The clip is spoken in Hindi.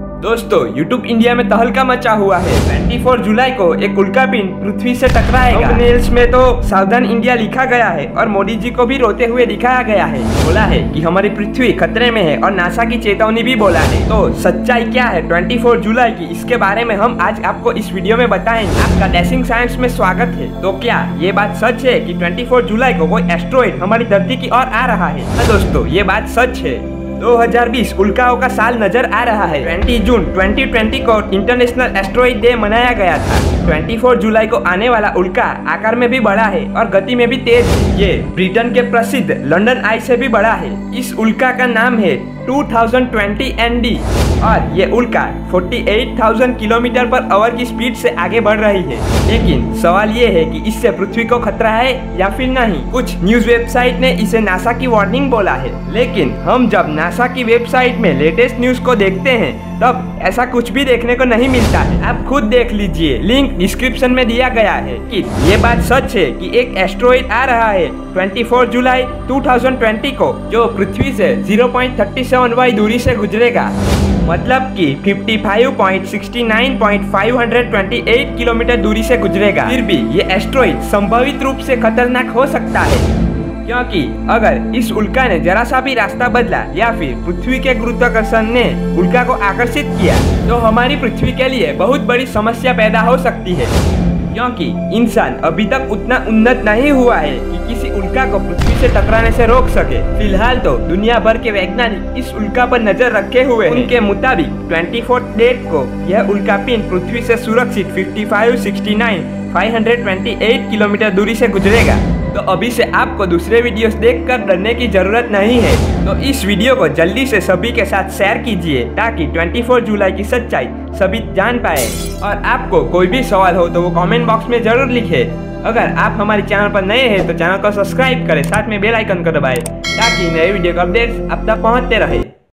दोस्तों, YouTube इंडिया में तहलका मचा हुआ है। 24 जुलाई को एक उल्का पिंड पृथ्वी से टकराएगा। थंबनेल्स में तो सावधान इंडिया लिखा गया है और मोदी जी को भी रोते हुए दिखाया गया है। बोला है कि हमारी पृथ्वी खतरे में है और नासा की चेतावनी भी बोला है। तो सच्चाई क्या है 24 जुलाई की? इसके बारे में हम आज आपको इस वीडियो में बताएँगे। आपका डैशिंग साइंस में स्वागत है। तो क्या ये बात सच है कि 24 जुलाई को कोई एस्ट्रॉइड हमारी धरती की ओर आ रहा है? हाँ दोस्तों, ये बात सच है। 2020 उल्काओं का साल नज़र आ रहा है। 20 जून 2020 को इंटरनेशनल एस्ट्रॉइड डे मनाया गया था। 24 जुलाई को आने वाला उल्का आकार में भी बड़ा है और गति में भी तेज। ये ब्रिटेन के प्रसिद्ध लंदन आई से भी बड़ा है। इस उल्का का नाम है 2020 एनडी और ये उल्का 48,000 किलोमीटर पर आवर की स्पीड से आगे बढ़ रही है। लेकिन सवाल ये है कि इससे पृथ्वी को खतरा है या फिर नहीं? कुछ न्यूज़ वेबसाइट ने इसे नासा की वार्निंग बोला है। लेकिन हम जब नासा की वेबसाइट में लेटेस्ट न्यूज़ को देखते हैं तब ऐसा कुछ भी देखने को नहीं मिलता है। आप खुद देख लीजिए। लिंक डिस्क्रिप्शन में दिया गया है कि ये बात सच है कि एक एस्ट्रॉइड आ रहा है 24 जुलाई 2020 को जो पृथ्वी से 0.37 वाई दूरी से गुजरेगा। मतलब कि 55.69.528 किलोमीटर दूरी से गुजरेगा। फिर भी ये एस्ट्रॉइड संभावित रूप से खतरनाक हो सकता है। क्योंकि अगर इस उल्का ने जरा सा भी रास्ता बदला या फिर पृथ्वी के गुरुत्वाकर्षण ने उल्का को आकर्षित किया तो हमारी पृथ्वी के लिए बहुत बड़ी समस्या पैदा हो सकती है। क्योंकि इंसान अभी तक उतना उन्नत नहीं हुआ है कि किसी उल्का को पृथ्वी से टकराने से रोक सके। फ़िलहाल तो दुनिया भर के वैज्ञानिक इस उल्का पर नज़र रखे हुए हैं। उनके मुताबिक 24 डेट को यह उल्का पिन पृथ्वी से सुरक्षित 55, 69, 528 किलोमीटर दूरी से गुजरेगा। तो अभी से आपको दूसरे वीडियोस देखकर डरने की ज़रूरत नहीं है। तो इस वीडियो को जल्दी से सभी के साथ शेयर कीजिए, ताकि 24 जुलाई की सच्चाई सभी जान पाए। और आपको कोई भी सवाल हो तो वो कमेंट बॉक्स में ज़रूर लिखे। अगर आप हमारे चैनल पर नए हैं तो चैनल को सब्सक्राइब करें, साथ में बेल आइकन को दबाएँ, ताकि नए वीडियो का अपडेट्स अब तक पहुँचते रहे।